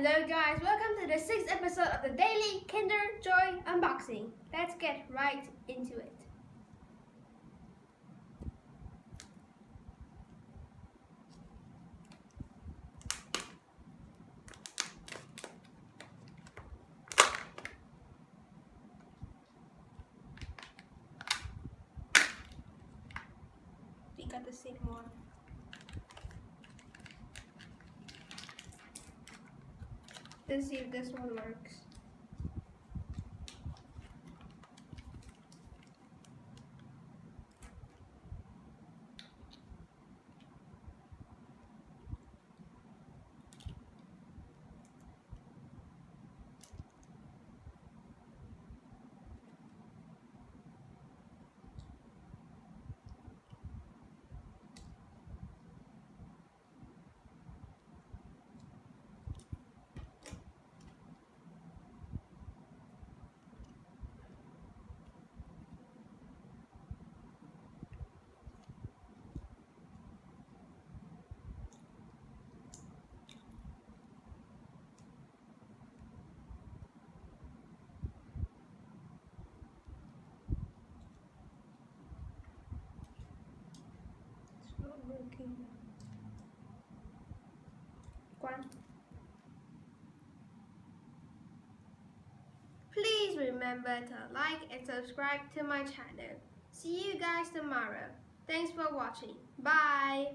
Hello guys, welcome to the sixth episode of the daily Kinder Joy unboxing. Let's get right into it. We got the same one. Let's see if this one works. Working. Please remember to like and subscribe to my channel. See you guys tomorrow. Thanks for watching. Bye.